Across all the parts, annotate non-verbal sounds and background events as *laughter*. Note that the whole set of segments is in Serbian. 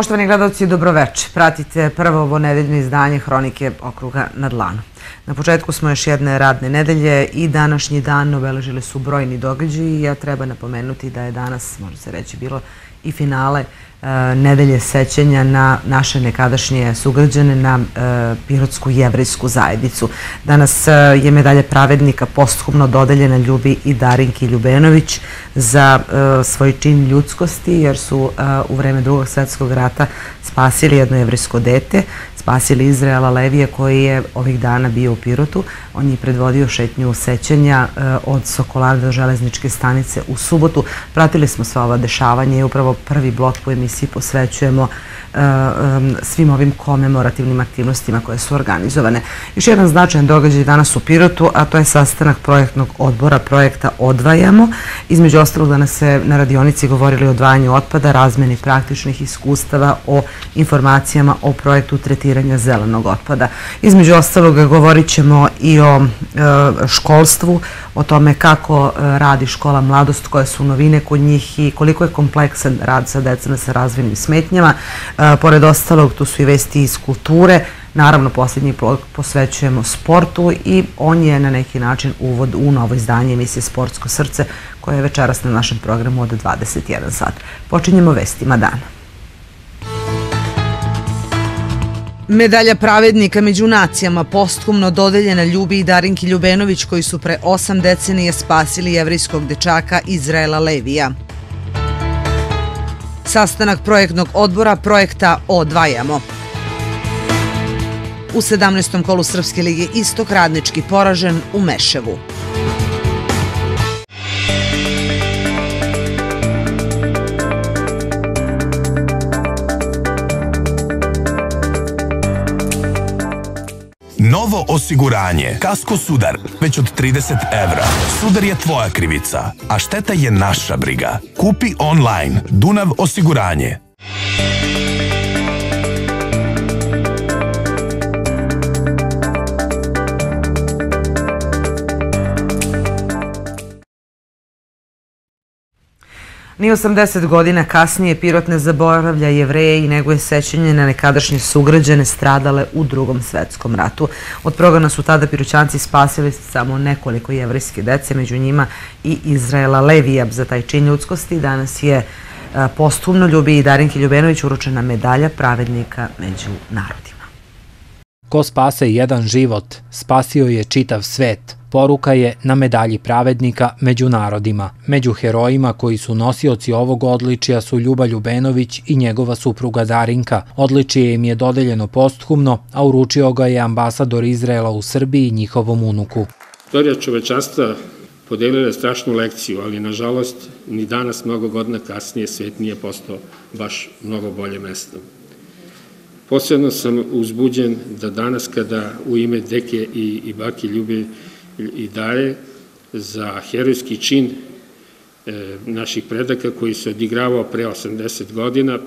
Poštovani gledalci, dobroveče. Pratite prvo ovo nedeljno izdanje Hronike okruga na dlanu. Na početku smo još jedne radne nedelje i današnji dan obeležili su brojni događaji ja treba napomenuti da je danas, može se reći, bilo i finale nedelje sećanja na naše nekadašnje sugrađane, na e, Pirotsku jevrijsku zajednicu. Danas e, je medalja pravednika posthumno dodeljena Ljubi i Darinki Ljubenović za svoj čin ljudskosti, jer su u vreme drugog svetskog rata spasili jedno jevrijsko dete, spasili Izraela Levije koji je ovih dana bio u Pirotu. On je predvodio šetnju sećanja od Sokolada do železničke stanice u subotu. Pratili smo sva ova dešavanja i upravo prvi blok po emisiji emisiji posvećujemo e, svim ovim komemorativnim aktivnostima koje su organizovane. Još jedan značajan događaj danas u Pirotu, a to je sastanak projektnog odbora projekta Odvajamo. Između ostalog danas se na radionici govorili o odvajanju otpada, razmeni praktičnih iskustava o informacijama o projektu tretiranja zelenog otpada. Između ostalog govorit ćemo i o e, školstvu, o tome kako e, radi škola mladost, koje su novine kod njih i koliko je kompleksan rad sa decama sa razvojnim smetnjama. E, pored ostalog, tu su i vesti iz kulture, Naravno, posljednji posvećujemo sportu i on je na neki način uvod u novo izdanje emisije Sportsko srce koje je večeras na našem programu od 21 sat. Počinjemo vestima dana. Medalja pravednika među nacijama posthumno dodeljena Ljubi i Darinki Ljubenović koji su pre osam decenije spasili jevrijskog dečaka Izraela Levija. Sastanak projektnog odbora projekta Odvajamo. U 17. kolu Srpske lige Istok radnički poražen u Meševu. Novo osiguranje. Kasko Sudar. Već od 30 evra. Sudar je tvoja krivica, a šteta je naša briga. Kupi online. Dunav osiguranje. Ni 80 godina kasnije Pirot ne zaboravlja jevreje i neguje sećanje na nekadašnje sugrađane stradale u drugom svetskom ratu. Od progona su tada piroćanci spasili samo nekoliko jevrejske dece, među njima i Izraela Levija za taj čin ljudskosti. Danas je posthumno Ljubi i Darinki Ljubenović uručena medalja pravednika među narodima. Ko spase jedan život, spasio je čitav svet – Poruka je na medalji pravednika među narodima. Među herojima koji su nosioci ovog odličija su Ljuba Ljubenović i njegova supruga Darinka. Odličije im je dodeljeno posthumno, a uručio ga je ambasador Izraela u Srbiji njihovom unuku. Istorija čovečanstva podelila je strašnu lekciju, ali nažalost ni danas, mnogo godina kasnije, svet nije postao baš mnogo bolje mesto. Posebno sam uzbuđen da danas kada u ime deke i, i baki Ljube i daje za herojski čin e, naših predaka koji se odigravao pre 80 godina,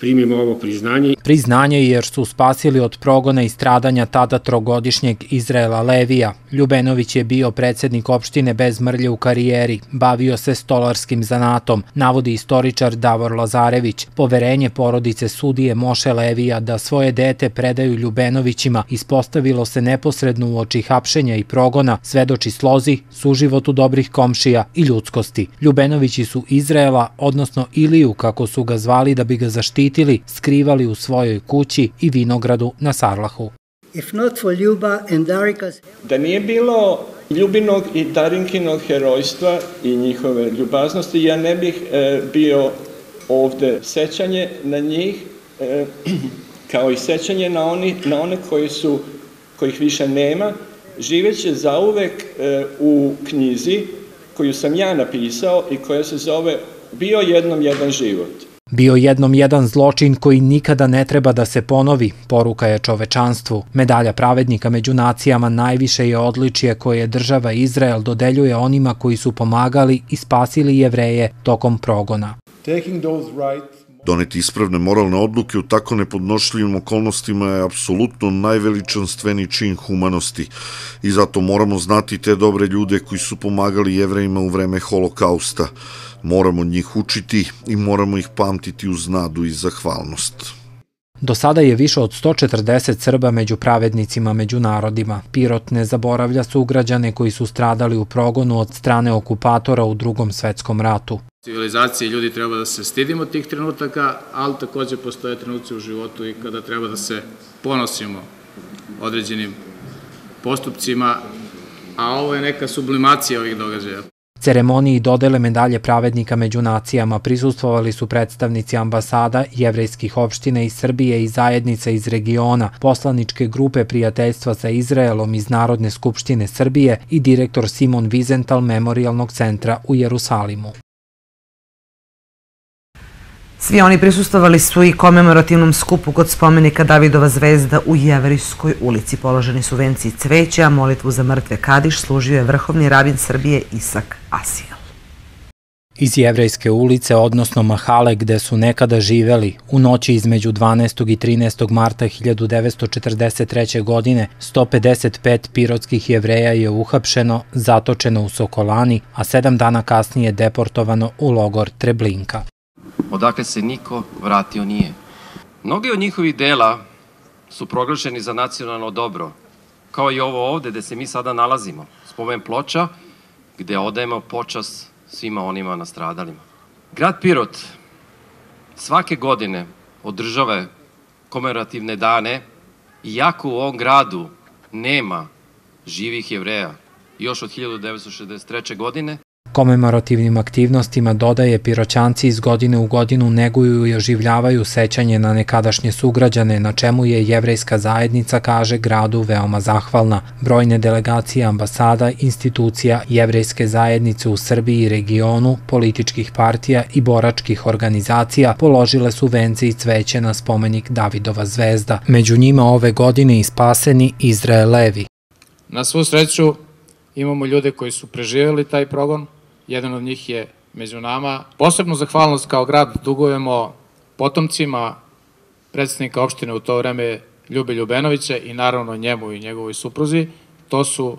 primimo ovo priznanje. Priznanje jer su spasili od progona i stradanja tada trogodišnjeg Izraela Levija. Ljubenović je bio predsednik opštine bez mrlje u karijeri, bavio se stolarskim zanatom, navodi istoričar Davor Lazarević. Poverenje porodice sudije Moše Levija da svoje dete predaju Ljubenovićima ispostavilo se neposredno u oči hapšenja i progona, svedoči slozi, suživotu dobrih komšija i ljudskosti. Ljubenovići su Izraela, odnosno Iliju, kako su ga zvali da bi ga zaštitili, štitili, skrivali u svojoj kući i vinogradu na Sarlahu. If not for Ljuba and Darikas... Da nije bilo Ljubinog i Darinkinog herojstva i njihove ljubaznosti, ja ne bih e, bio ovde sećanje na njih, e, *clears throat* kao i sećanje na, oni, na one koji su, kojih više nema, živeće zauvek e, u knjizi koju sam ja napisao i koja se zove Bio jednom jedan život. Bio jednom jedan zločin koji nikada ne treba da se ponovi, poruka je čovečanstvu. Medalja pravednika među nacijama najviše je odličije koje država Izrael dodeljuje onima koji su pomagali i spasili jevreje tokom progona. Doneti ispravne moralne odluke u tako nepodnošljivim okolnostima je apsolutno najveličanstveni čin humanosti i zato moramo znati te dobre ljude koji su pomagali jevrejima u vreme holokausta. Moramo njih učiti i moramo ih pamtiti uz nadu i zahvalnost. Do sada je više od 140 Srba među pravednicima među narodima. Pirot ne zaboravlja sugrađane koji su stradali u progonu od strane okupatora u drugom svetskom ratu. Civilizacije ljudi treba da se stidimo tih trenutaka, ali takođe postoje trenuci u životu i kada treba da se ponosimo određenim postupcima, a ovo je neka sublimacija ovih događaja. Ceremoniji dodele medalje pravednika među nacijama prisustvovali su predstavnici ambasada, jevrejskih opština iz Srbije i zajednica iz regiona, poslaničke grupe prijateljstva sa Izraelom iz Narodne skupštine Srbije i direktor Simon Vizental Memorialnog centra u Jerusalimu. Svi oni prisustovali su i komemorativnom skupu kod spomenika Davidova zvezda u Jeverijskoj ulici. Položeni su venci cveća, a molitvu za mrtve Kadiš služio je vrhovni rabin Srbije Isak Asijel. Iz Jevrejske ulice, odnosno Mahale, gde su nekada živeli, u noći između 12. i 13. marta 1943. godine 155 pirotskih jevreja je uhapšeno, zatočeno u Sokolani, a sedam dana kasnije deportovano u logor Treblinka odakle se niko vratio nije. Mnogi od njihovih dela su proglašeni za nacionalno dobro, kao i ovo ovde gde se mi sada nalazimo, spomen ploča, gde odajemo počas svima onima nastradalima. Grad Pirot svake godine održava komemorativne dane, iako u ovom gradu nema živih jevreja, još od 1963. godine, Komemorativnim aktivnostima dodaje piroćanci iz godine u godinu neguju i oživljavaju sećanje na nekadašnje sugrađane, na čemu je jevrejska zajednica, kaže, gradu veoma zahvalna. Brojne delegacije ambasada, institucija, jevrejske zajednice u Srbiji i regionu, političkih partija i boračkih organizacija položile su vence i cveće na spomenik Davidova zvezda. Među njima ove godine i spaseni Izraelevi. Na svu sreću imamo ljude koji su preživjeli taj progon, jedan od njih je među nama. Posebnu zahvalnost kao grad dugujemo potomcima predsednika opštine u to vreme Ljube Ljubenovića i naravno njemu i njegovoj supruzi. To su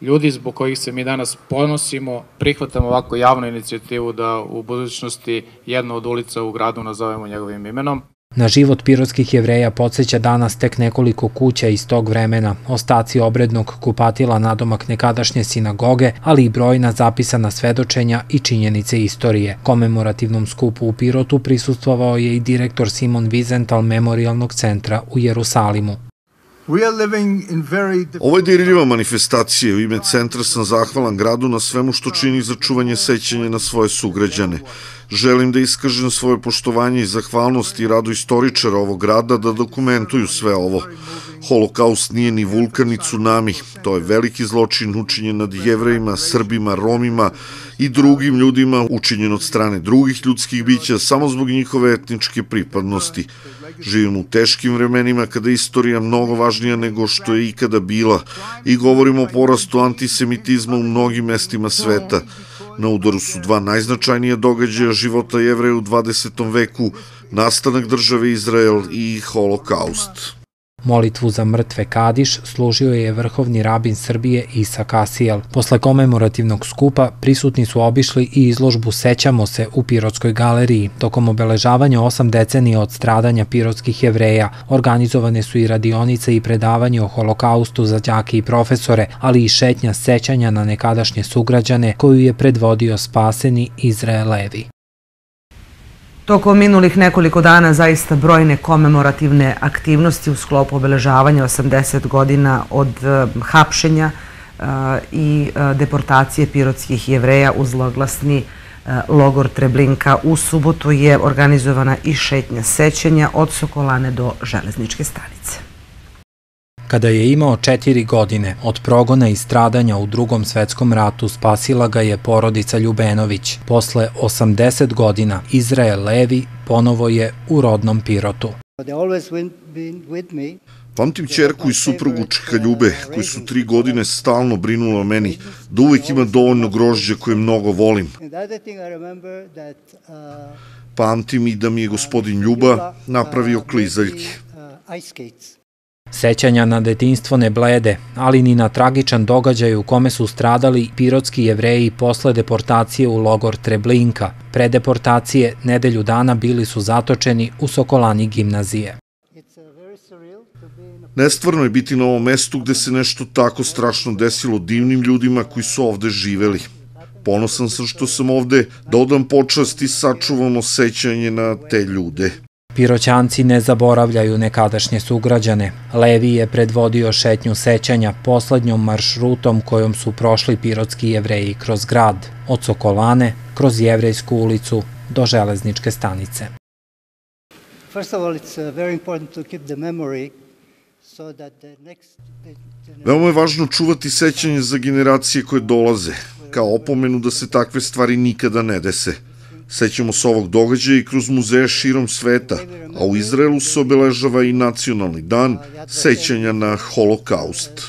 ljudi zbog kojih se mi danas ponosimo, prihvatamo ovako javnu inicijativu da u budućnosti jedna od ulica u gradu nazovemo njegovim imenom. Na život pirotskih jevreja podsjeća danas tek nekoliko kuća iz tog vremena, ostaci obrednog kupatila nadomak nekadašnje sinagoge, ali i brojna zapisana svedočenja i činjenice istorije. Komemorativnom skupu u Pirotu prisustvovao je i direktor Simon Wiesenthal Memorialnog centra u Jerusalimu. Ovo je dirljiva manifestacija. U ime centra sam zahvalan gradu na svemu što čini za čuvanje sećanja na svoje sugrađane. Želim da iskažem svoje poštovanje i zahvalnost i radu istoričara ovog grada da dokumentuju sve ovo. Holokaust nije ni vulkan ni tsunami. To je veliki zločin učinjen nad jevrejima, srbima, romima i drugim ljudima učinjen od strane drugih ljudskih bića samo zbog njihove etničke pripadnosti. Živimo u teškim vremenima kada je istorija mnogo važnija nego što je ikada bila i govorimo o porastu antisemitizma u mnogim mestima sveta. Na udaru su dva najznačajnija događaja života jevreja u 20. veku, nastanak države Izrael i holokaust. Molitvu za mrtve Kadiš služio je vrhovni rabin Srbije Isa Kasijel. Posle komemorativnog skupa prisutni su obišli i izložbu Sećamo se u Pirotskoj galeriji. Tokom obeležavanja osam decenija od stradanja pirotskih jevreja organizovane su i radionice i predavanje o holokaustu za đake i profesore, ali i šetnja sećanja na nekadašnje sugrađane koju je predvodio spaseni Izraelevi. Tokom minulih nekoliko dana zaista brojne komemorativne aktivnosti u sklopu obeležavanja 80 godina od eh, hapšenja eh, i eh, deportacije pirotskih jevreja u zloglasni logor Treblinka. U subotu je organizovana i šetnja sećanja od Sokolane do železničke stanice. Kada je imao četiri godine, od progona i stradanja u drugom svetskom ratu spasila ga je porodica Ljubenović. Posle 80 godina Izrael Levi ponovo je u rodnom Pirotu. Pamtim čerku i suprugu Čikaljube, koji su tri godine stalno brinula o meni, da uvek ima dovoljno grožđa koje mnogo volim. Pamtim i da mi je gospodin Ljuba napravio klizaljke. Sećanja na detinstvo ne blede, ali ni na tragičan događaj u kome su stradali pirotski jevreji posle deportacije u logor Treblinka. Pre deportacije nedelju dana bili su zatočeni u Sokolani gimnazije. Nestvarno je biti na ovom mestu gde se nešto tako strašno desilo divnim ljudima koji su ovde živeli. Ponosan sam što sam ovde da odam počast i sačuvamo sećanje na te ljude. Piroćanci ne zaboravljaju nekadašnje sugrađane. Levi je predvodio šetnju sećanja poslednjom maršrutom kojom su prošli pirotski jevreji kroz grad, od Sokolane, kroz Jevrejsku ulicu do železničke stanice. First of all, it's uh, very important to keep the memory Veoma je važno čuvati sećanje za generacije koje dolaze, kao opomenu da se takve stvari nikada ne dese. Sećamo se ovog događaja i kroz muzeje širom sveta, a u Izraelu se obeležava i nacionalni dan sećanja na holokaust.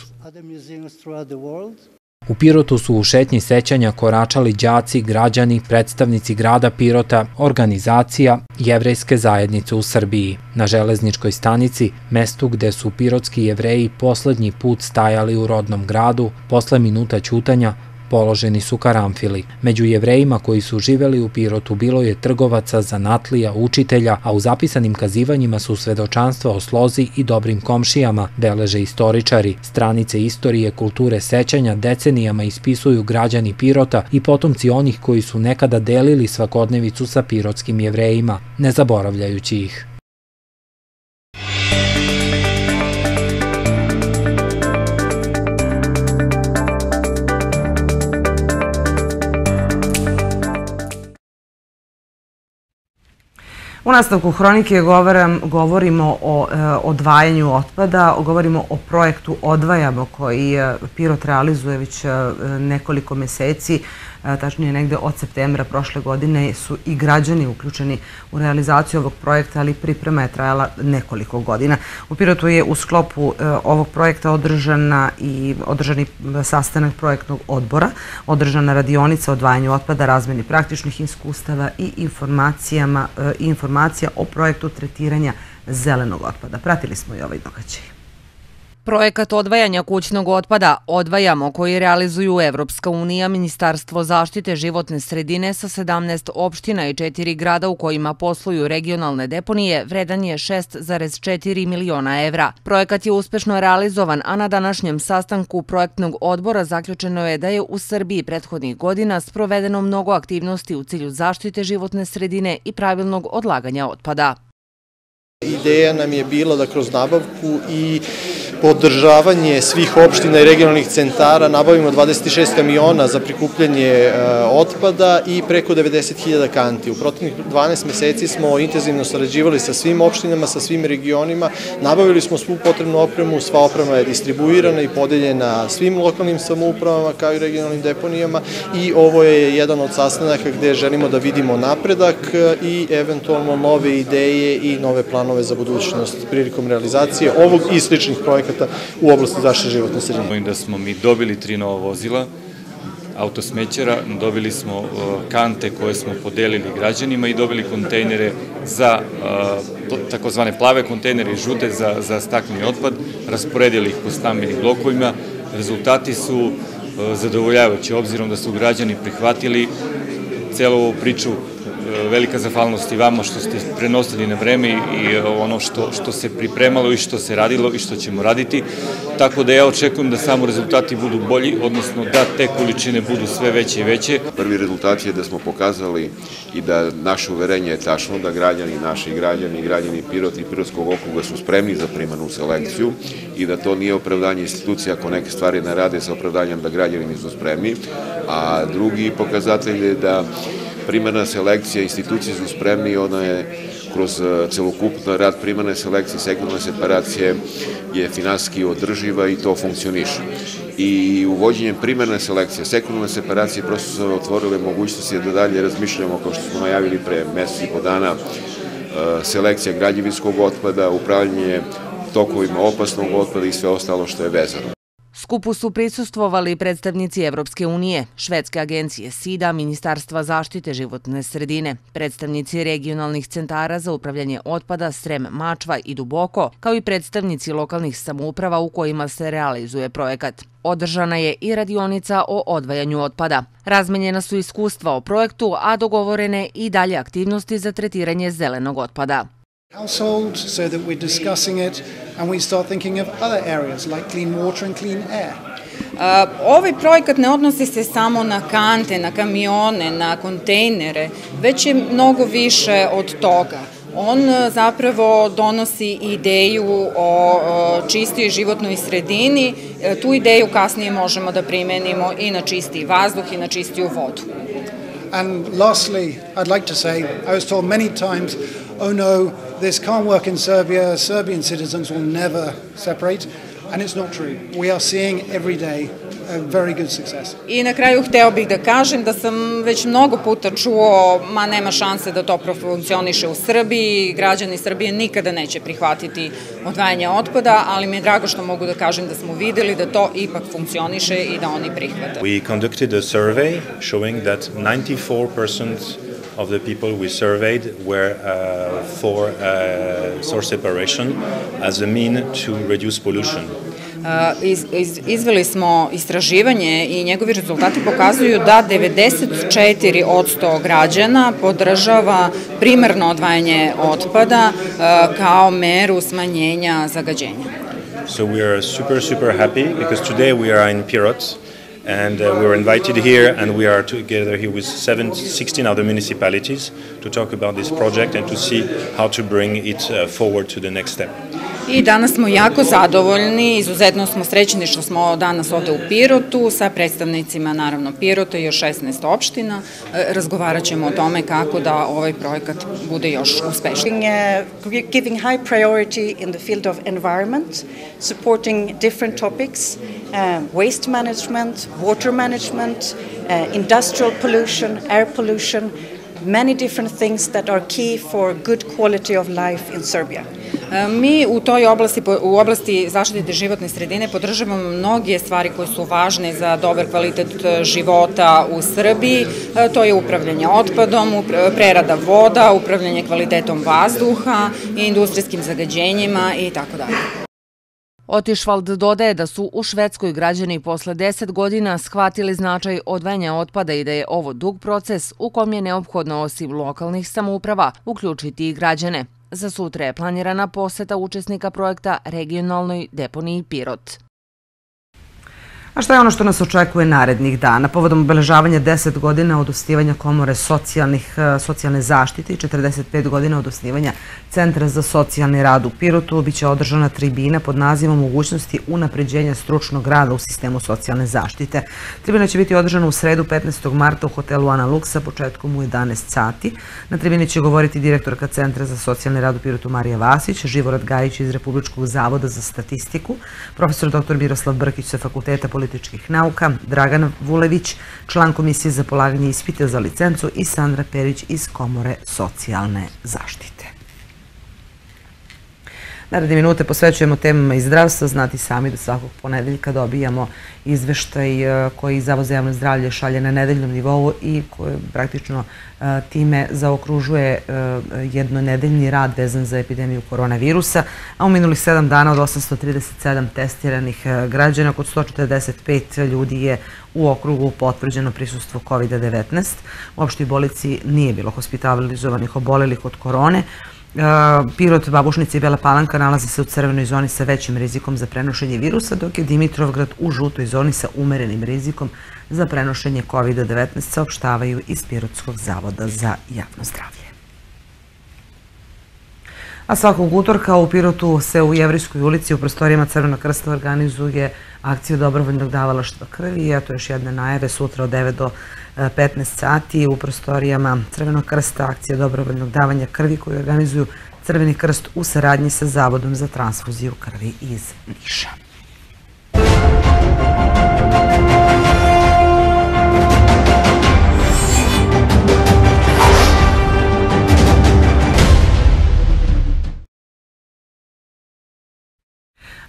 U Pirotu su u šetnji sećanja koračali đaci, građani, predstavnici grada Pirota, organizacija Jevrejske zajednice u Srbiji. Na železničkoj stanici, mestu gde su pirotski jevreji poslednji put stajali u rodnom gradu, posle minuta ćutanja, položeni su karamfili. Među jevrejima koji su živeli u Pirotu bilo je trgovaca, zanatlija, učitelja, a u zapisanim kazivanjima su svedočanstva o slozi i dobrim komšijama, beleže istoričari. Stranice istorije, kulture, sećanja decenijama ispisuju građani Pirota i potomci onih koji su nekada delili svakodnevicu sa pirotskim jevrejima, ne zaboravljajući ih. U nastavku hronike govorim, govorimo o e, odvajanju otpada, govorimo o projektu Odvajamo koji e, Pirot realizuje već e, nekoliko meseci tačnije negde od septembra prošle godine su i građani uključeni u realizaciju ovog projekta, ali priprema je trajala nekoliko godina. U Pirotu je u sklopu ovog projekta održana i održani sastanak projektnog odbora, održana radionica o odvajanju otpada, razmeni praktičnih iskustava i informacijama, informacija o projektu tretiranja zelenog otpada. Pratili smo i ovaj događaj. Projekat odvajanja kućnog otpada Odvajamo koji realizuju Evropska unija, Ministarstvo zaštite životne sredine sa 17 opština i 4 grada u kojima posluju regionalne deponije vredan je 6,4 miliona evra. Projekat je uspešno realizovan, a na današnjem sastanku projektnog odbora zaključeno je da je u Srbiji prethodnih godina sprovedeno mnogo aktivnosti u cilju zaštite životne sredine i pravilnog odlaganja otpada. Ideja nam je bila da kroz nabavku i podržavanje svih opština i regionalnih centara nabavimo 26 kamiona za prikupljanje e, otpada i preko 90.000 kanti. U protivnih 12 meseci smo intenzivno sarađivali sa svim opštinama, sa svim regionima, nabavili smo svu potrebnu opremu, sva oprema je distribuirana i podeljena svim lokalnim samoupravama kao i regionalnim deponijama i ovo je jedan od sastanaka gde želimo da vidimo napredak e, i eventualno nove ideje i nove planove za budućnost prilikom realizacije ovog i sličnih projekata projekata u oblasti zaštite životne sredine. Da smo mi dobili tri nova vozila, autosmećera, dobili smo kante koje smo podelili građanima i dobili kontejnere za takozvane plave kontejnere i žute za, za stakleni otpad, rasporedili ih po stambenim blokovima. Rezultati su zadovoljavajući, obzirom da su građani prihvatili celu ovu priču velika zahvalnost i vama što ste prenosili na vreme i ono što, što se pripremalo i što se radilo i što ćemo raditi. Tako da ja očekujem da samo rezultati budu bolji, odnosno da te količine budu sve veće i veće. Prvi rezultat je da smo pokazali i da naše uverenje je tačno da građani, naši građani, građani Pirot i Pirotskog okruga su spremni za primanu selekciju i da to nije opravdanje institucija ako neke stvari ne rade sa opravdanjem da građani nisu spremni, a drugi pokazatelj je da primarna selekcija, institucije su spremni, ona je kroz e, celokupno rad primarne selekcije, sekundarne separacije je finanski održiva i to funkcioniše. I uvođenjem primarne selekcije, sekundarne separacije prosto su otvorile mogućnosti da dalje razmišljamo, kao što smo najavili pre mesec i po dana, e, selekcija građevinskog otpada, upravljanje tokovima opasnog otpada i sve ostalo što je vezano. Skupu su prisustvovali predstavnici Evropske unije, Švedske agencije SIDA, Ministarstva zaštite životne sredine, predstavnici regionalnih centara za upravljanje otpada Srem, Mačva i Duboko, kao i predstavnici lokalnih samouprava u kojima se realizuje projekat. Održana je i radionica o odvajanju otpada. Razmenjena su iskustva o projektu, a dogovorene i dalje aktivnosti za tretiranje zelenog otpada. Household so that we're discussing it and we start thinking of other areas like clean water and clean air. Uh, ovaj projekat ne odnosi se samo na kante, na kamione, na kontejnere, već je mnogo više od toga. On uh, zapravo donosi ideju o čistijoj životnoj sredini. Uh, tu ideju kasnije možemo da primenimo i na čisti vazduh i na čistiju vodu. And lastly, I'd like to say, I was told many times, oh no, this can't work in Serbia, Serbian citizens will never separate, and it's not true. We are seeing every day a very good success. I na kraju hteo bih da kažem da sam već mnogo puta čuo, ma nema šanse da to profunkcioniše u Srbiji, građani Srbije nikada neće prihvatiti odvajanje otpada, ali mi je drago što mogu da kažem da smo videli da to ipak funkcioniše i da oni prihvate. We conducted a survey showing that 94% of the people we surveyed were uh, for uh, source separation as a mean to reduce pollution. Uh, iz, iz, izveli smo istraživanje i njegovi rezultati pokazuju da 94 od 100 građana podržava primarno odvajanje otpada uh, kao meru smanjenja zagađenja. So we are super, super happy because today we are in Pirot and uh, we were invited here and we are together here with seven, 16 other municipalities to talk about this project and to see how to bring it uh, forward to the next step. I danas smo jako zadovoljni, izuzetno smo srećni što smo danas ovde u Pirotu sa predstavnicima naravno Pirota i još 16 opština. E, razgovarat ćemo o tome kako da ovaj projekat bude još uspešan. Uh, giving high priority in the field of environment, supporting different topics, uh, waste management, water management, uh, industrial pollution, air pollution, many different things that are key for good quality of life in Serbia. E, mi u toj oblasti, u oblasti zaštite životne sredine podržavamo mnoge stvari koje su važne za dobar kvalitet života u Srbiji. E, to je upravljanje otpadom, prerada voda, upravljanje kvalitetom vazduha, industrijskim zagađenjima i tako dalje. Otišvald dodaje da su u Švedskoj građani posle 10 godina shvatili značaj odvajanja otpada i da je ovo dug proces u kom je neophodno osim lokalnih samouprava uključiti i građane. Za sutra je planirana poseta učesnika projekta regionalnoj deponiji Pirot. A šta je ono što nas očekuje narednih dana? Povodom obeležavanja 10 godina od osnivanja komore e, socijalne zaštite i 45 godina od osnivanja Centra za socijalni rad u Pirotu biće održana tribina pod nazivom mogućnosti unapređenja stručnog rada u sistemu socijalne zaštite. Tribina će biti održana u sredu 15. marta u hotelu Ana Luksa početkom u 11 sati. Na tribini će govoriti direktorka Centra za socijalni rad u Pirotu Marija Vasić, Živorad Gajić iz Republičkog zavoda za statistiku, profesor dr. Miroslav Brkić sa Fakulteta politike političkih nauka, Dragan Vulević, član Komisije za polaganje ispita za licencu i Sandra Perić iz Komore socijalne zaštite. Naredne minute posvećujemo temama iz zdravstva. Znati sami da svakog ponedeljka dobijamo izveštaj e, koji Zavod za javno zdravlje šalje na nedeljnom nivou i koje praktično e, time zaokružuje e, jednonedeljni rad vezan za epidemiju koronavirusa, a u minulih 7 dana od 837 testiranih građana kod 145 ljudi je u okrugu potvrđeno prisustvo COVID-19. U opštoj bolici nije bilo hospitalizovanih obolelih od korone, Pirot, Babušnica i Bela Palanka nalaze se u crvenoj zoni sa većim rizikom za prenošenje virusa, dok je Dimitrovgrad u žutoj zoni sa umerenim rizikom za prenošenje COVID-19, saopštavaju iz Pirotskog zavoda za javno zdravlje. A svakog utorka u Pirotu se u Jevrijskoj ulici u prostorijama Crvenog krsta organizuje akciju dobrovoljnog davalaštva krvi, a to je još jedna najave sutra od 9 do 15 sati u prostorijama Crvenog krsta, akcija dobrovoljnog davanja krvi koju organizuju Crveni krst u saradnji sa Zavodom za transfuziju krvi iz Niša.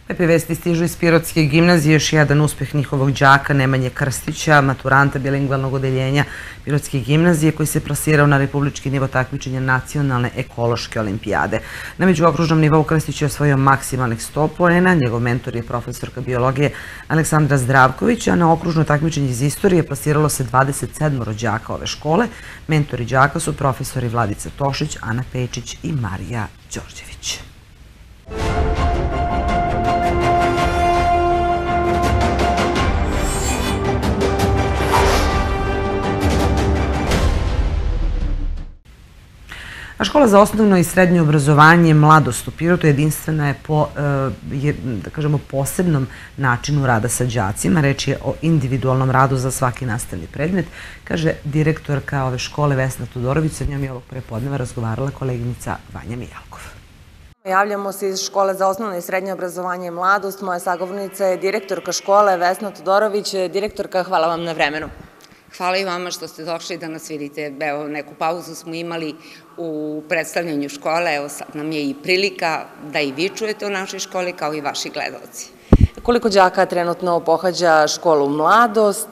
Lepe vesti stižu iz Pirotske gimnazije, još jedan uspeh njihovog đaka Nemanje Krstića, maturanta bilingvalnog odeljenja Pirotske gimnazije koji se plasirao na republički nivo takmičenja nacionalne ekološke olimpijade. Na međuokružnom nivou Krstić je osvojio maksimalnih 100 poena, njegov mentor je profesorka biologije Aleksandra Zdravković, a na okružno takmičenje iz istorije plasiralo se 27 rođaka ove škole. Mentori đaka su profesori Vladica Tošić, Ana Pečić i Marija Đorđević. A škola za osnovno i srednje obrazovanje Mladost u Pirotu jedinstvena je po, e, da kažemo, posebnom načinu rada sa đacima. Reč je o individualnom radu za svaki nastavni predmet, kaže direktorka ove škole Vesna Tudorović. Sa njom je ovog prepodneva razgovarala koleginica Vanja Mijalkov. Javljamo se iz škole za osnovno i srednje obrazovanje Mladost. Moja sagovornica je direktorka škole Vesna Tudorović. Direktorka, hvala vam na vremenu. Hvala i vama što ste došli da nas vidite. Evo, neku pauzu smo imali u predstavljanju škole, evo sad nam je i prilika da i vi čujete o našoj školi kao i vaši gledalci. Koliko đaka trenutno pohađa školu Mladost?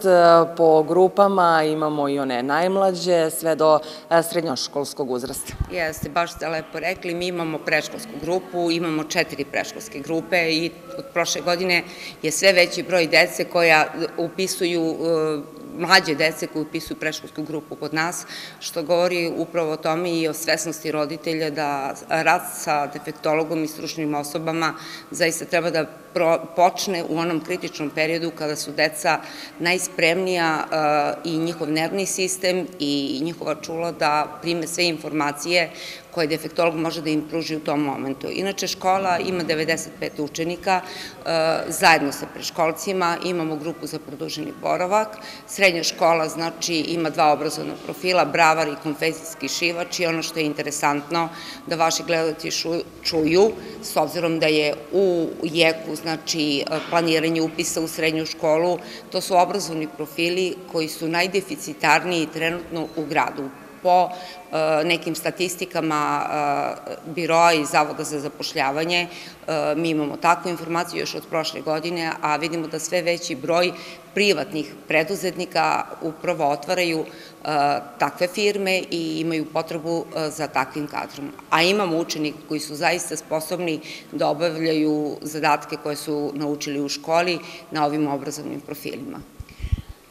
Po grupama imamo i one najmlađe, sve do e, srednjoškolskog uzrasta. Jeste, baš ste lepo rekli, mi imamo preškolsku grupu, imamo četiri preškolske grupe i od prošle godine je sve veći broj dece koja upisuju e, mlađe dece koji upisuju preškolsku grupu kod nas, što govori upravo o tome i o svesnosti roditelja da rad sa defektologom i stručnim osobama zaista treba da počne u onom kritičnom periodu kada su deca najspremnija e, i njihov nervni sistem i njihova čula da prime sve informacije koje defektolog može da im pruži u tom momentu. Inače, škola ima 95 učenika, e, zajedno sa preškolcima, imamo grupu za produženi boravak, srednja škola znači ima dva obrazovna profila, bravar i konfesijski šivač i ono što je interesantno da vaši gledalci čuju, s obzirom da je u jeku znači planiranje upisa u srednju školu, to su obrazovni profili koji su najdeficitarniji trenutno u gradu po e, nekim statistikama e, biroa i Zavoda za zapošljavanje. E, mi imamo takvu informaciju još od prošle godine, a vidimo da sve veći broj privatnih preduzetnika upravo otvaraju takve firme i imaju potrebu za takvim kadrom. A imamo učenika koji su zaista sposobni da obavljaju zadatke koje su naučili u školi na ovim obrazovnim profilima.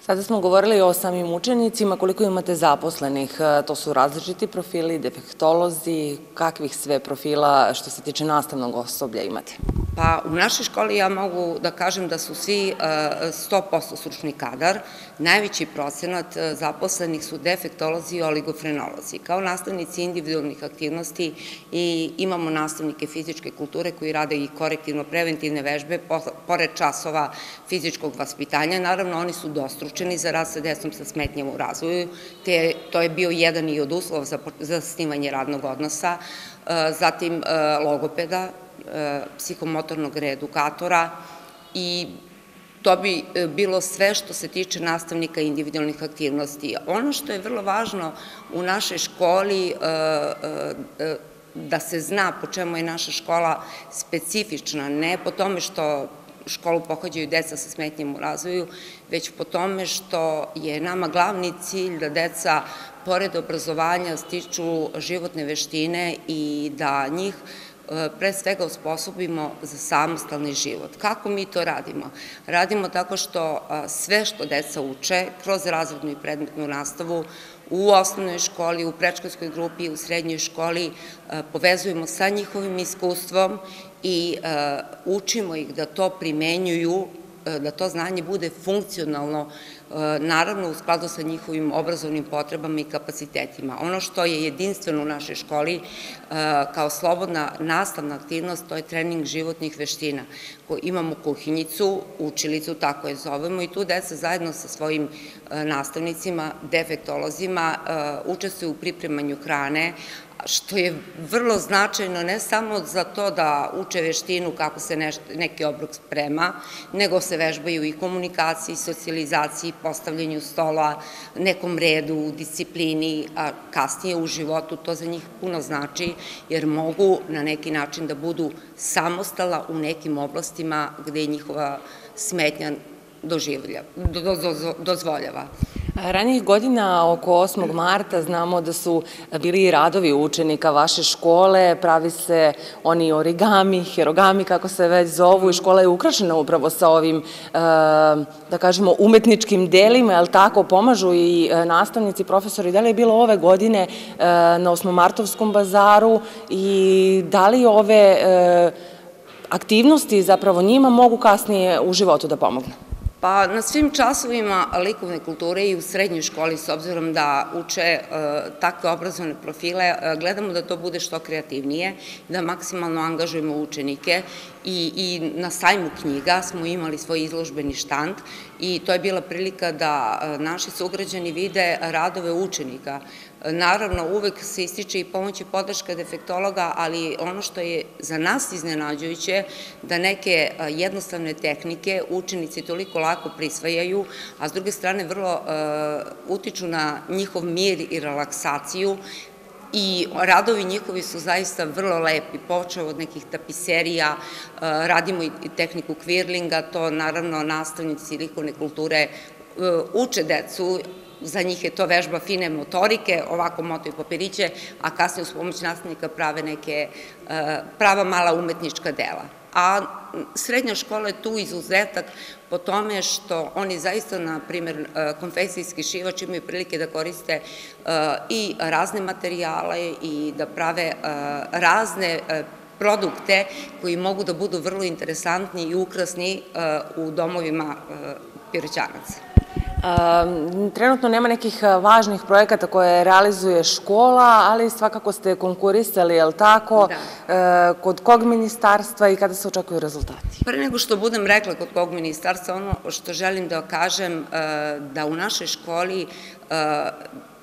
Sada smo govorili o samim učenicima, koliko imate zaposlenih, e, to su različiti profili, defektolozi, kakvih sve profila što se tiče nastavnog osoblja imate? Pa u našoj školi ja mogu da kažem da su svi 100% e, stručni kadar, najveći procenat e, zaposlenih su defektolozi i oligofrenolozi. Kao nastavnici individualnih aktivnosti i imamo nastavnike fizičke kulture koji rade i korektivno-preventivne vežbe pored časova fizičkog vaspitanja. Naravno, oni su dostručeni za rad sa decom sa smetnjama u razvoju, te to je bio jedan i od uslova za zasnivanje radnog odnosa, e, zatim logopeda, E, psihomotornog reedukatora i to bi e, bilo sve što se tiče nastavnika individualnih aktivnosti. Ono što je vrlo važno u našoj školi e, da se zna po čemu je naša škola specifična, ne po tome što školu pohađaju deca sa smetnjem u razvoju, već po tome što je nama glavni cilj da deca pored obrazovanja stiču životne veštine i da njih E, pre svega osposobimo za samostalni život. Kako mi to radimo? Radimo tako što sve što deca uče kroz razrednu i predmetnu nastavu u osnovnoj školi, u prečkolskoj grupi, u srednjoj školi povezujemo sa njihovim iskustvom i učimo ih da to primenjuju da to znanje bude funkcionalno, e, naravno u skladu sa njihovim obrazovnim potrebama i kapacitetima. Ono što je jedinstveno u našoj školi e, kao slobodna nastavna aktivnost, to je trening životnih veština. Imamo kuhinjicu, učilicu, tako je zovemo, i tu deca zajedno sa svojim e, nastavnicima, defektolozima, učestvuju u pripremanju hrane, što je vrlo značajno ne samo za to da uče veštinu kako se neki obrok sprema, nego se vežbaju i komunikaciji, socijalizaciji, postavljanju stola, nekom redu, disciplini, a kasnije u životu to za njih puno znači, jer mogu na neki način da budu samostala u nekim oblastima gde je njihova smetnja dozvoljava. Ranijih godina, oko 8. marta, znamo da su bili radovi učenika vaše škole, pravi se oni origami, herogami, kako se već zovu, i škola je ukrašena upravo sa ovim, eh, da kažemo, umetničkim delima, ali tako, pomažu i eh, nastavnici, profesori. Da li je bilo ove godine eh, na 8. martovskom bazaru i da li ove aktivnosti zapravo njima mogu kasnije u životu da pomognu? Pa na svim časovima likovne kulture i u srednjoj školi, s obzirom da uče e, takve obrazovne profile, e, gledamo da to bude što kreativnije, da maksimalno angažujemo učenike i, i na sajmu knjiga smo imali svoj izložbeni štand i to je bila prilika da e, naši sugrađani vide radove učenika. Naravno, uvek se ističe i pomoć i podrška defektologa, ali ono što je za nas iznenađujuće, da neke jednostavne tehnike učenici toliko lako prisvajaju, a s druge strane vrlo utiču na njihov mir i relaksaciju, i radovi njihovi su zaista vrlo lepi, počeo od nekih tapiserija, radimo i tehniku kvirlinga, to naravno nastavnici likovne kulture uče decu, za njih je to vežba fine motorike, ovako motaju papiriće, a kasnije uz pomoć nastavnika prave neke prava mala umetnička dela. A srednja škola je tu izuzetak po tome što oni zaista, na primjer, konfesijski šivač imaju prilike da koriste i razne materijale i da prave razne produkte koji mogu da budu vrlo interesantni i ukrasni u domovima piroćanaca. Trenutno nema nekih važnih projekata koje realizuje škola, ali svakako ste konkurisali, je li tako? Da. Kod kog ministarstva i kada se očekuju rezultati? Pre nego što budem rekla kod kog ministarstva, ono što želim da kažem da u našoj školi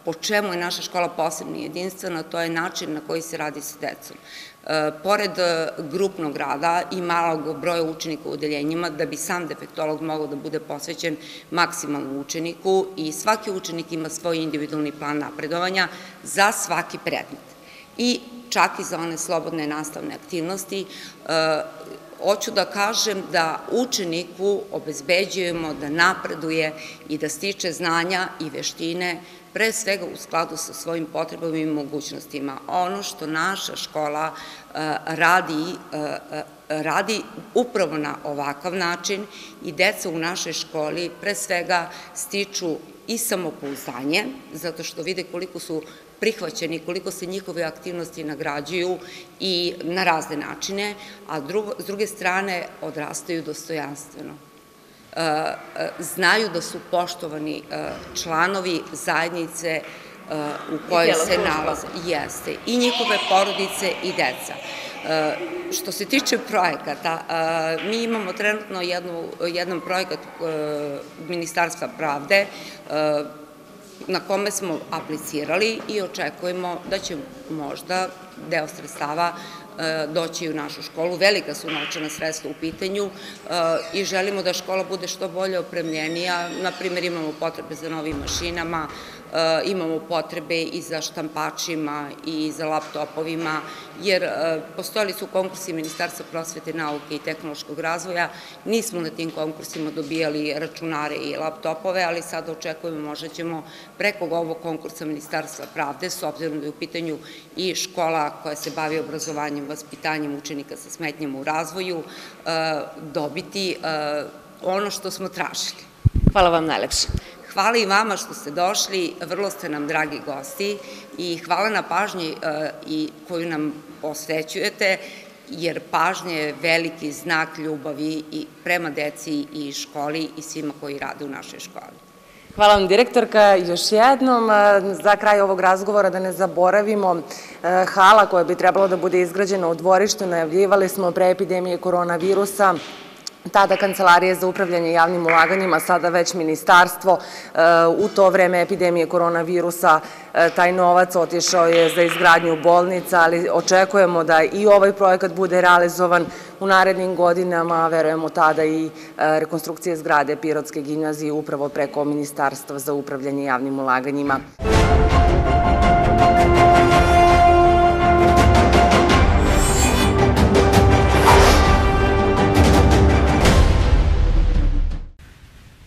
po čemu je naša škola posebna i jedinstvena, to je način na koji se radi sa decom. Pored e, grupnog rada i malog broja učenika u odeljenjima, da bi sam defektolog mogao da bude posvećen maksimalno učeniku i svaki učenik ima svoj individualni plan napredovanja za svaki predmet. I čak i za one slobodne nastavne aktivnosti, e, hoću da kažem da učeniku obezbeđujemo da napreduje i da stiče znanja i veštine pre svega u skladu sa svojim potrebama i mogućnostima. Ono što naša škola e, radi, e, e, radi upravo na ovakav način i deca u našoj školi pre svega stiču i samopouzdanje, zato što vide koliko su prihvaćeni, koliko se njihove aktivnosti nagrađuju i na razne načine, a s druge strane odrastaju dostojanstveno. E, e, znaju da su poštovani e, članovi zajednice u kojoj se nalaze. Jeste. I njihove porodice i deca. Što se tiče projekata, mi imamo trenutno jednu, jedan projekat Ministarstva pravde na kome smo aplicirali i očekujemo da će možda deo sredstava E, doći u našu školu. Velika su novčana sredstva u pitanju e, i želimo da škola bude što bolje opremljenija. Naprimjer, imamo potrebe za novim mašinama, e, imamo potrebe i za štampačima i za laptopovima, jer postojali su konkursi Ministarstva prosvete, nauke i tehnološkog razvoja. Nismo na tim konkursima dobijali računare i laptopove, ali sada očekujemo možda ćemo preko ovog konkursa Ministarstva pravde, s obzirom da je u pitanju i škola koja se bavi obrazovanjem vaspitanjem učenika sa smetnjama u razvoju e, dobiti e, ono što smo tražili. Hvala vam najlepše. Hvala i vama što ste došli, vrlo ste nam dragi gosti i hvala na pažnji e, i koju nam posvećujete, jer pažnje je veliki znak ljubavi i prema deci i školi i svima koji rade u našoj školi. Hvala vam direktorka. Još jednom, za kraj ovog razgovora da ne zaboravimo, hala koja bi trebalo da bude izgrađena u dvorištu, najavljivali smo pre epidemije koronavirusa, tada Kancelarije za upravljanje javnim ulaganjima, sada već ministarstvo. U to vreme epidemije koronavirusa taj novac otišao je za izgradnju bolnica, ali očekujemo da i ovaj projekat bude realizovan u narednim godinama, verujemo tada i rekonstrukcije zgrade Pirotske gimnazije upravo preko Ministarstva za upravljanje javnim ulaganjima.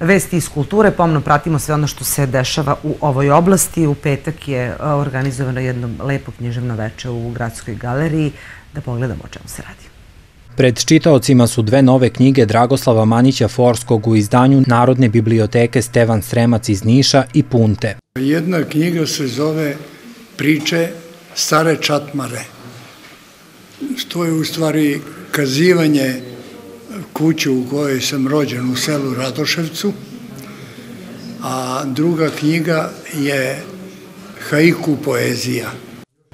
Vesti iz kulture, pomno pratimo sve ono što se dešava u ovoj oblasti. U petak je e, organizovano jedno lepo književno veče u Gradskoj galeriji. Da pogledamo o čemu se radi. Pred čitaocima su dve nove knjige Dragoslava Manića Forskog u izdanju Narodne biblioteke Stevan Sremac iz Niša i Punte. Jedna knjiga se zove Priče stare čatmare. To je u stvari kazivanje kuću u kojoj sam rođen u selu Radoševcu, a druga knjiga je haiku poezija.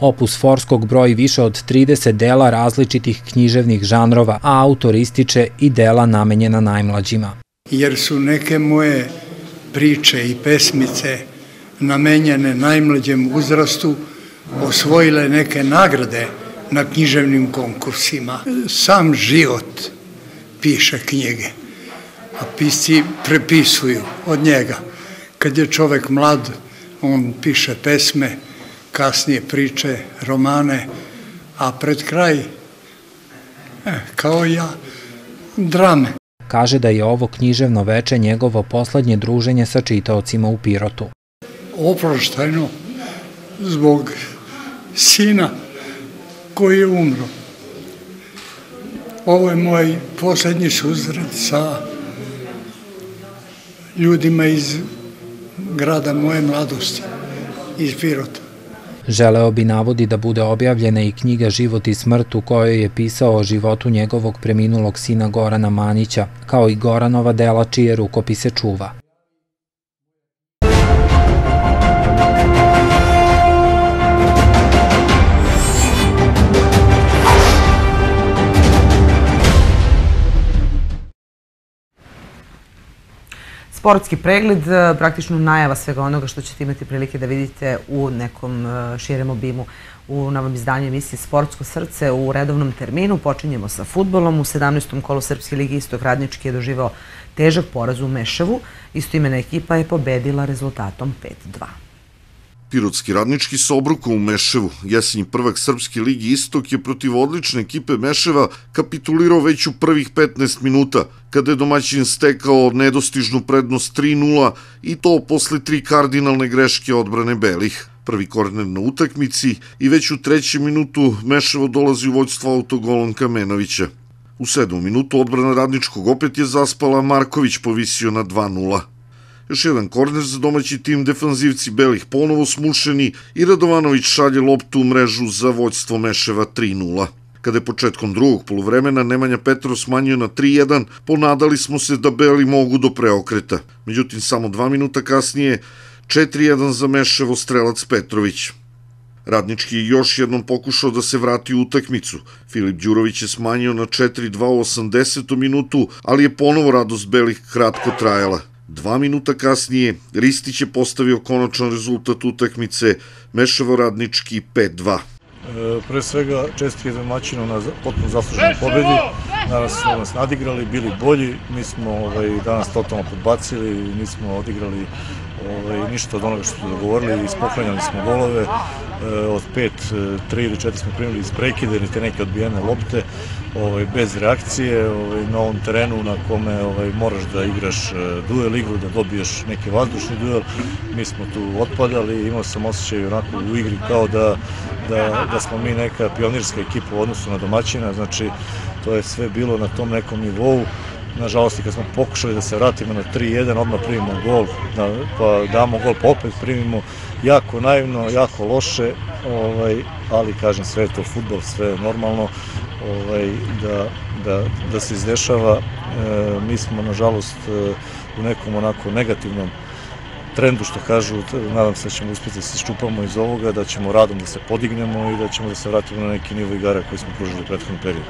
Opus Forskog broji više od 30 dela različitih književnih žanrova, a autor ističe i dela namenjena najmlađima. Jer su neke moje priče i pesmice namenjene najmlađem uzrastu osvojile neke nagrade na književnim konkursima. Sam život piše knjige, a pisci prepisuju od njega. Kad je čovek mlad, on piše pesme, kasnije priče, romane, a pred kraj, e, kao ja, drame. Kaže da je ovo književno veče njegovo poslednje druženje sa čitaocima u Pirotu. Oproštajno zbog sina koji je umro. Ovo je moj poslednji suzred sa ljudima iz grada moje mladosti, iz Pirota. Želeo bi navodi da bude objavljena i knjiga Život i smrt u kojoj je pisao o životu njegovog preminulog sina Gorana Manića, kao i Goranova dela čije rukopise čuva. Sportski pregled, e, praktično najava svega onoga što ćete imati prilike da vidite u nekom e, širem obimu u novom izdanju emisije Sportsko srce u redovnom terminu. Počinjemo sa futbolom. U 17. kolu Srpske ligi Istok Radnički je doživao težak poraz u Meševu. Istoimena ekipa je pobedila rezultatom 5-2. Pirotski radnički sa obrukom u Meševu. Jesenji prvak Srpske ligi Istok je protiv odlične ekipe Meševa kapitulirao već u prvih 15 minuta, kada je domaćin stekao nedostižnu prednost 3-0 i to posle tri kardinalne greške odbrane Belih. Prvi korner na utakmici i već u trećem minutu Meševo dolazi u vođstvo autogolom Kamenovića. U sedmom minutu odbrana radničkog opet je zaspala, Marković povisio na 2-0. Još jedan korner za domaći tim, defanzivci Belih ponovo smušeni i Radovanović šalje loptu u mrežu za vođstvo Meševa 3-0. Kada je početkom drugog poluvremena Nemanja Petrov smanjio na 3-1, ponadali smo se da Beli mogu do preokreta. Međutim, samo dva minuta kasnije 4-1 za Meševo strelac Petrović. Radnički je još jednom pokušao da se vrati u utakmicu. Filip Đurović je smanjio na 4-2 u 80. minutu, ali je ponovo radost Belih kratko trajala. Dva minuta kasnije Ristić je postavio konačan rezultat utakmice Mešavo radnički 5-2. E, pre svega čestitke domaćinu na potpuno zasluženoj pobedi. Danas smo nas nadigrali, bili bolji, mi smo ovaj, danas totalno podbacili, nismo odigrali ovaj, ništa od onoga što smo dogovorili, ispoklanjali smo golove, e, od pet, e, tri ili četiri smo primili iz prekide, niti neke odbijene lopte, ovaj, bez reakcije ovaj, na ovom terenu na kome ovaj, moraš da igraš e, duel igru, da dobiješ neki vazdušni duel. Mi smo tu otpadali, imao sam osjećaj onako u igri kao da, da, da smo mi neka pionirska ekipa u odnosu na domaćina, znači to je sve bilo na tom nekom nivou. Nažalost, i kad smo pokušali da se vratimo na 3-1, odmah primimo gol, da, pa damo gol, pa opet primimo jako naivno, jako loše, ovaj, ali kažem sve je to futbol, sve je normalno, ovaj, da, da, da se izdešava. E, mi smo, nažalost, e, u nekom onako negativnom trendu, što kažu, nadam se da ćemo uspjeti da se ščupamo iz ovoga, da ćemo radom da se podignemo i da ćemo da se vratimo na neki nivo igara koji smo pružili u prethodnom periodu.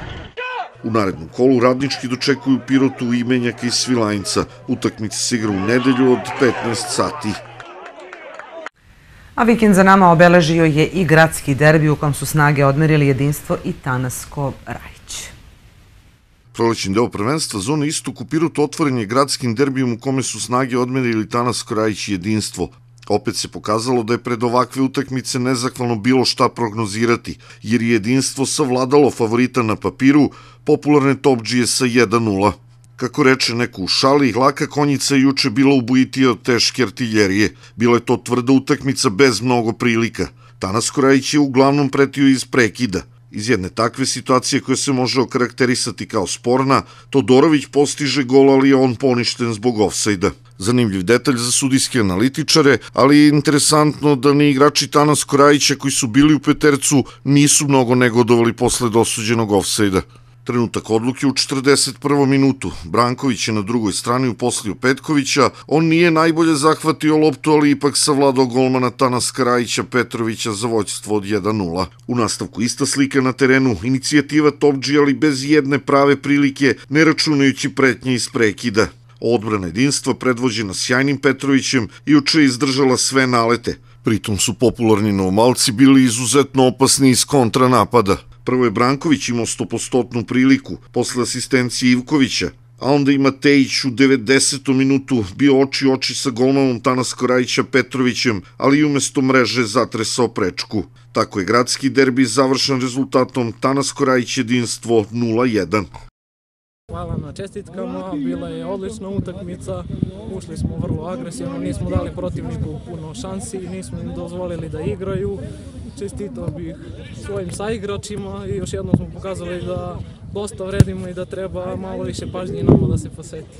U narednom kolu radnički dočekuju Pirotu i Menjaka iz Svilajnca. Utakmica se igra u nedelju od 15 sati. A vikend za nama obeležio je i gradski derbi u kom su snage odmerili jedinstvo i Tanasko Rajić. Prolećni deo prvenstva zone istok u Pirotu otvoren je gradskim derbijom u kome su snage odmerili Tanasko Rajić jedinstvo. Opet se pokazalo da je pred ovakve utakmice nezakvalno bilo šta prognozirati, jer je jedinstvo savladalo favorita na papiru, popularne topđije sa 1-0. Kako reče neko u šali, laka konjica je juče bila ubojitija od teške artiljerije. Bila je to tvrda utakmica bez mnogo prilika. Tanas Korajić je uglavnom pretio iz prekida. Iz jedne takve situacije koja se može okarakterisati kao sporna, Todorović postiže gol, ali je on poništen zbog ofsajda. Zanimljiv detalj za sudijske analitičare, ali je interesantno da ni igrači Tanas Korajića koji su bili u petercu nisu mnogo negodovali posle dosuđenog ofsajda. Trenutak odluke u 41. minutu. Branković je na drugoj strani uposlio Petkovića. On nije najbolje zahvatio loptu, ali ipak savladao golmana Tanas Karajića Petrovića za voćstvo od 1-0. U nastavku ista slika na terenu, inicijativa Topđi, ali bez jedne prave prilike, ne računajući pretnje iz prekida. Odbrana jedinstva predvođena sjajnim Petrovićem i uče izdržala sve nalete. Pritom su popularni novomalci bili izuzetno opasni iz kontranapada. Prvo je Branković imao stopostotnu priliku, posle asistencije Ivkovića, a onda i Matejić u 90. minutu bio oči oči sa golmanom Tanas Korajića Petrovićem, ali i umesto mreže zatresao prečku. Tako je gradski derbi završen rezultatom Tanas Korajić jedinstvo 0-1. Hvala na čestitkama, bila je odlična utakmica, ušli smo vrlo agresivno, nismo dali protivniku puno šansi, nismo im dozvolili da igraju. Čestitao bih svojim saigračima i još jednom smo pokazali da dosta vredimo i da treba malo više pažnje nama da se poseti.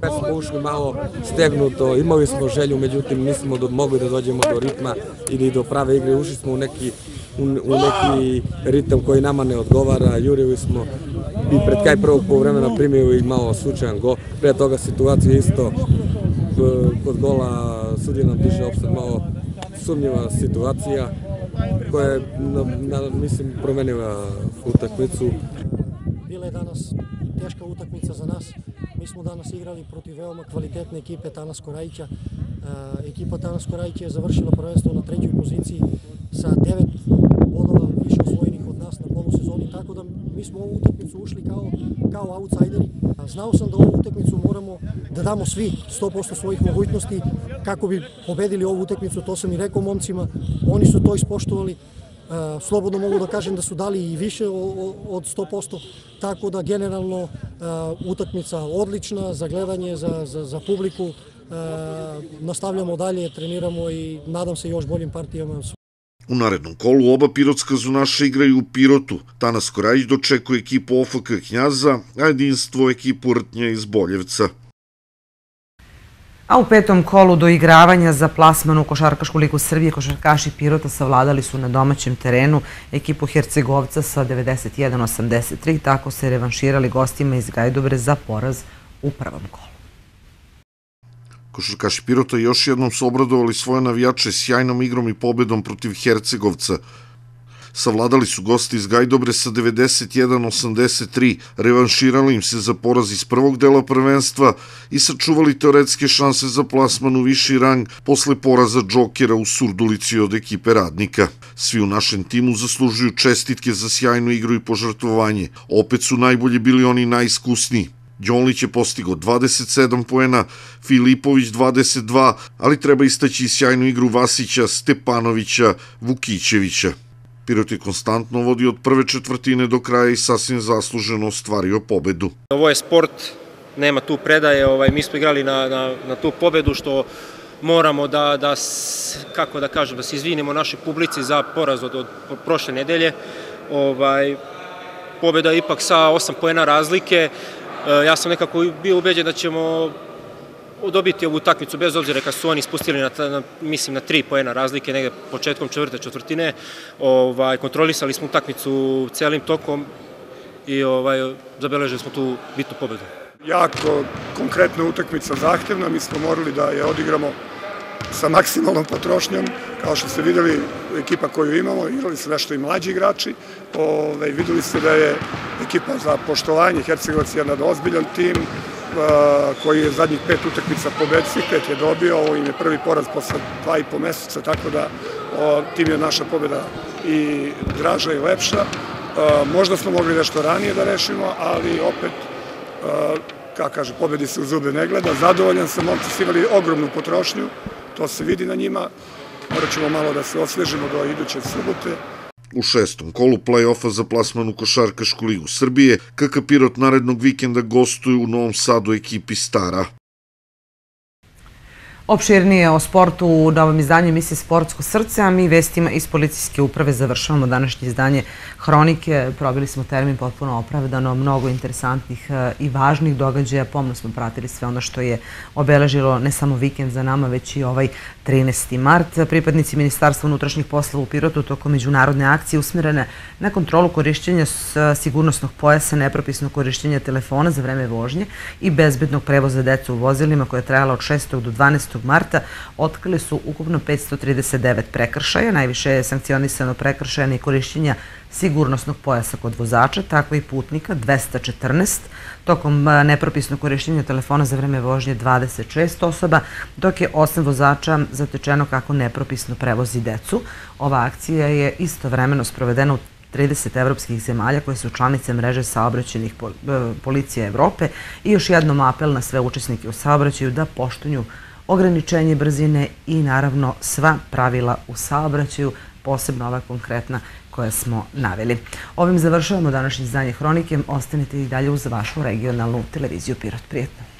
Kad smo ušli malo stegnuto, imali smo želju, međutim nismo mogli da dođemo do ritma ili do prave igre, ušli smo u neki, u, u neki ritam koji nama ne odgovara, jurili smo i pred kraj prvog povremena primio i malo slučajan go. Pre toga situacija isto kod gola sudija nam diše opšte malo sumnjiva situacija koja je, na, mislim, promenila utakmicu. Bila je danas teška utakmica za nas. Mi smo danas igrali protiv veoma kvalitetne ekipe Tanas Korajića. E, ekipa Tanas Korajića je završila prvenstvo na trećoj poziciji са 9 бодова више освоених од нас на полусезони, така да ми сме ову утакмицу ушли као, као аутсайдери. Знао сам да ову утакмицу морамо да дамо сви 100% своји могујтности како би победили ову утакмицу, тоа сам и рекол момцима, они се тој споштували. слободно могу да кажем да су дали и више од 100%, така да генерално утакмица одлична за гледање, за, за, за публику, наставljamo dalje, treniramo i nadam se još boljim partijama. U narednom kolu oba pirotska zunaša igraju u Pirotu. Tanas Korajić dočekuje ekipu OFK Knjaza, a jedinstvo ekipu Rtnja iz Boljevca. A u petom kolu do igravanja za plasman u Košarkašku ligu Srbije košarkaši Pirota savladali su na domaćem terenu ekipu Hercegovca sa 91-83, tako se revanširali gostima iz Gajdobre za poraz u prvom kolu. Košarkaši Pirota još jednom su obradovali svoje navijače sjajnom igrom i pobedom protiv Hercegovca. Savladali su gosti iz Gajdobre sa 91-83, revanširali im se za poraz iz prvog dela prvenstva i sačuvali teoretske šanse za plasman u viši rang posle poraza Džokera u Surdulici od ekipe radnika. Svi u našem timu zaslužuju čestitke za sjajnu igru i požrtvovanje. Opet su najbolje bili oni najiskusniji. Đonlić je postigao 27 poena, Filipović 22, ali treba istaći sjajnu igru Vasića, Stepanovića, Vukićevića. Pirot je konstantno vodio od prve četvrtine do kraja i sasvim zasluženo ostvario pobedu. Ovo je sport, nema tu predaje, ovaj, mi smo igrali na, na, na tu pobedu što moramo da, da, kako da kažem, da se izvinimo našoj publici za poraz od, od prošle nedelje. Ovaj, pobeda ipak sa 8 poena razlike, ja sam nekako bio ubeđen da ćemo dobiti ovu utakmicu bez obzira kad su oni spustili na, na mislim na tri poena razlike negde početkom četvrte četvrtine. Ovaj kontrolisali smo utakmicu celim tokom i ovaj zabeležili smo tu bitnu pobedu. Jako konkretna utakmica zahtevna, mi smo morali da je odigramo sa maksimalnom potrošnjom. Kao što ste videli, ekipa koju imamo, igrali su nešto i mlađi igrači. Ove, videli ste da je ekipa za poštovanje. Hercegovac je jedan ozbiljan tim koji je zadnjih pet utakmica pobed, svih pet je dobio, ovo im je prvi poraz posle dva i po meseca, tako da tim je naša pobeda i draža i lepša. Možda smo mogli nešto ranije da rešimo, ali opet, kako kaže, pobedi se u zube ne gleda. Zadovoljan sam, momci su imali ogromnu potrošnju, to se vidi na njima. Morat ćemo malo da se osvežimo do iduće subote. U šestom kolu play-offa za plasman u Košarkašku ligu Srbije, KK Pirot narednog vikenda gostuju u Novom Sadu ekipi Stara. Opširnije o sportu u novom izdanju emisije Sportsko srce, a mi vestima iz policijske uprave završavamo današnje izdanje Hronike. Probili smo termin potpuno opravdano, mnogo interesantnih e, i važnih događaja. Pomno smo pratili sve ono što je obeležilo ne samo vikend za nama, već i ovaj 13. mart. Pripadnici Ministarstva unutrašnjih poslova u Pirotu tokom međunarodne akcije usmjerene na kontrolu korišćenja sigurnosnog pojasa, nepropisno korišćenja telefona za vreme vožnje i bezbednog prevoza deca u vozilima koja je trajala od 6. do 12 marta otkrili su ukupno 539 prekršaja. Najviše je sankcionisano prekršaja i korišćenja sigurnosnog pojasa kod vozača, tako i putnika 214, tokom nepropisnog korišćenja telefona za vreme vožnje 26 osoba, dok je 8 vozača zatečeno kako nepropisno prevozi decu. Ova akcija je istovremeno sprovedena u 30 evropskih zemalja koje su članice mreže saobraćenih policije Evrope i još jednom apel na sve učesnike u saobraćaju da poštunju ograničenje brzine i naravno sva pravila u saobraćaju, posebno ova konkretna koja smo naveli. Ovim završavamo današnje izdanje Hronike. Ostanite i dalje uz vašu regionalnu televiziju Pirot. Prijetno!